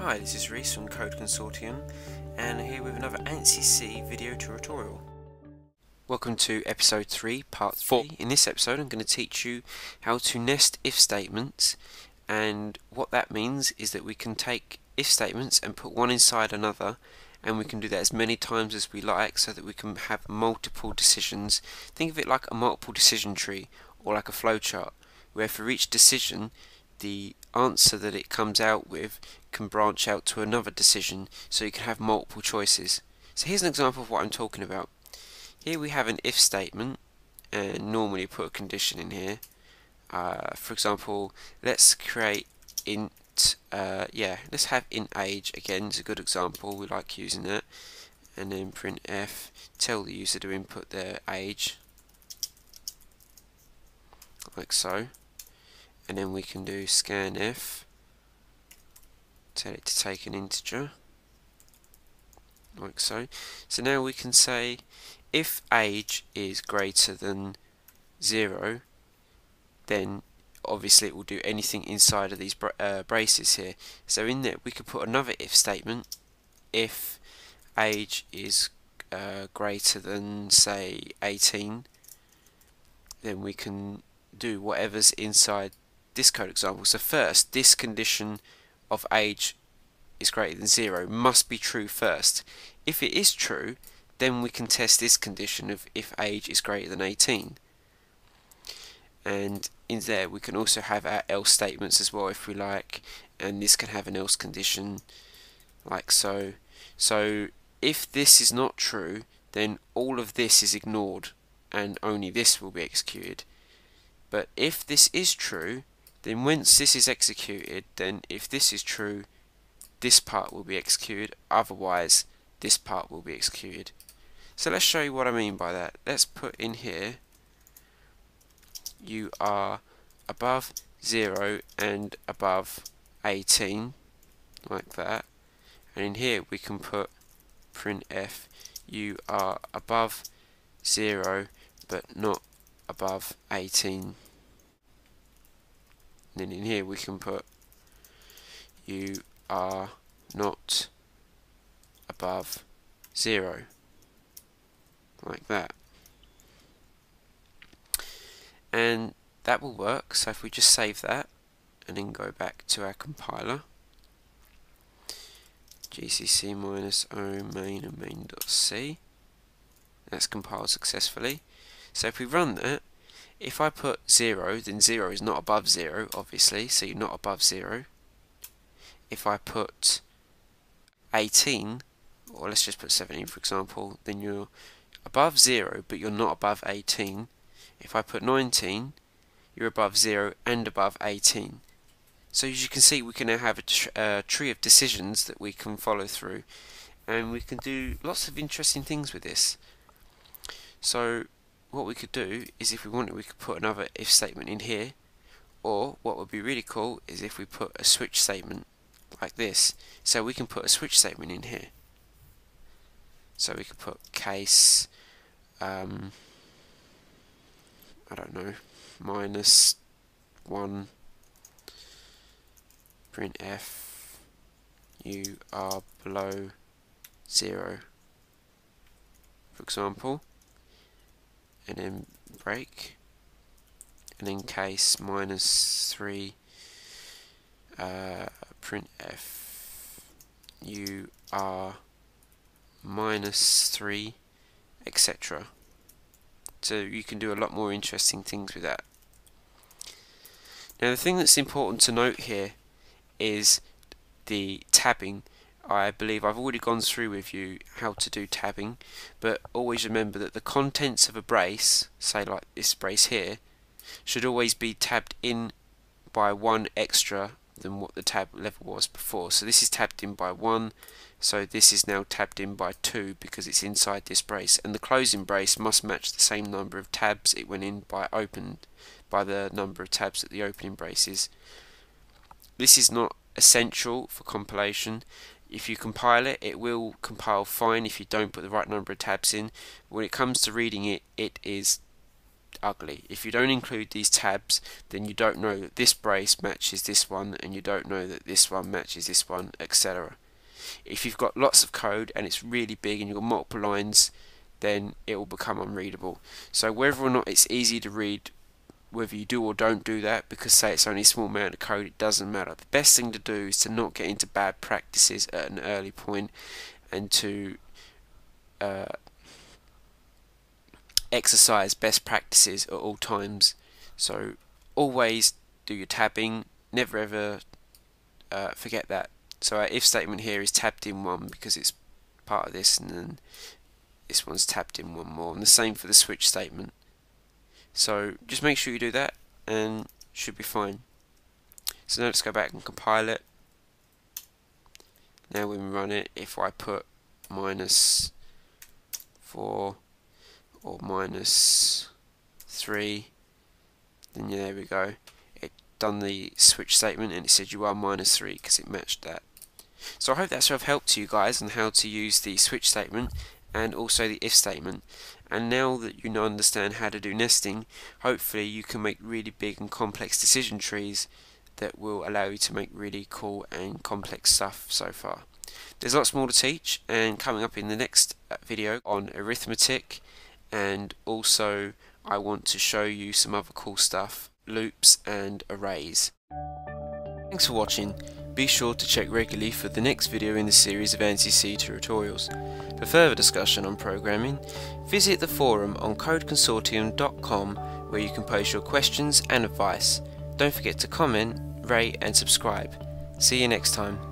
Hi, this is Reese from Code Consortium and here with another ANSI C video tutorial. Welcome to episode 3, part 4. In this episode I'm going to teach you how to nest if statements and what that means is that we can take if statements and put one inside another and we can do that as many times as we like so that we can have multiple decisions. Think of it like a multiple decision tree or like a flowchart where for each decision the answer that it comes out with can branch out to another decision so you can have multiple choices. So here's an example of what I'm talking about. Here we have an if statement and normally put a condition in here. Uh, for example, let's create int, uh, yeah, let's have int age again, it's a good example, we like using that. And then print f, tell the user to input their age, like so and then we can do scanf tell it to take an integer like so. So now we can say if age is greater than 0 then obviously it will do anything inside of these uh, braces here. So in there we could put another if statement. If age is uh, greater than say 18 then we can do whatever's inside this code example. So first, this condition of age is greater than 0 must be true first. If it is true, then we can test this condition of if age is greater than 18. And in there we can also have our else statements as well if we like, and this can have an else condition like so. So if this is not true, then all of this is ignored and only this will be executed. But if this is true, then once this is executed, then if this is true, this part will be executed, otherwise this part will be executed. So let's show you what I mean by that. Let's put in here, you are above 0 and above 18, like that. And in here we can put printf, you are above 0 but not above 18 then in here we can put you are not above zero like that. And that will work so if we just save that and then go back to our compiler gcc minus o main and main.c that's compiled successfully. So if we run that if I put 0, then 0 is not above 0, obviously, so you're not above 0. If I put 18, or let's just put 17 for example, then you're above 0, but you're not above 18. If I put 19, you're above 0 and above 18. So as you can see, we can now have a tr uh, tree of decisions that we can follow through, and we can do lots of interesting things with this. So what we could do is if we wanted we could put another if statement in here. Or what would be really cool is if we put a switch statement like this. So we can put a switch statement in here. So we could put case um, I don't know minus 1 print f you are below 0 for example and then break. And then case minus 3 uh, print f. You are minus 3 etc so you can do a lot more interesting things with that. Now the thing that's important to note here is the tabbing I believe I've already gone through with you how to do tabbing but always remember that the contents of a brace say like this brace here should always be tabbed in by one extra than what the tab level was before. So this is tabbed in by one so this is now tabbed in by two because it's inside this brace. And the closing brace must match the same number of tabs it went in by opened by the number of tabs that the opening brace is. This is not essential for compilation if you compile it, it will compile fine if you don't put the right number of tabs in. When it comes to reading it, it is ugly. If you don't include these tabs, then you don't know that this brace matches this one, and you don't know that this one matches this one, etc. If you've got lots of code and it's really big and you've got multiple lines, then it will become unreadable. So whether or not it's easy to read, whether you do or don't do that, because say it's only a small amount of code, it doesn't matter. The best thing to do is to not get into bad practices at an early point and to uh, exercise best practices at all times. So always do your tabbing, never ever uh, forget that. So our if statement here is tabbed in one because it's part of this and then this one's tabbed in one more and the same for the switch statement. So just make sure you do that and should be fine. So now let's go back and compile it. Now when we run it, if I put minus 4 or minus 3 then yeah, there we go it done the switch statement and it said you are minus 3 because it matched that so I hope that's of help to you guys on how to use the switch statement and also the if statement and now that you understand how to do nesting hopefully you can make really big and complex decision trees that will allow you to make really cool and complex stuff so far. There's lots more to teach and coming up in the next uh, video on arithmetic and also I want to show you some other cool stuff, loops and arrays. Thanks for watching. Be sure to check regularly for the next video in the series of ANSI C tutorials. For further discussion on programming, visit the forum on codeconsortium.com where you can post your questions and advice. Don't forget to comment, rate and subscribe. See you next time.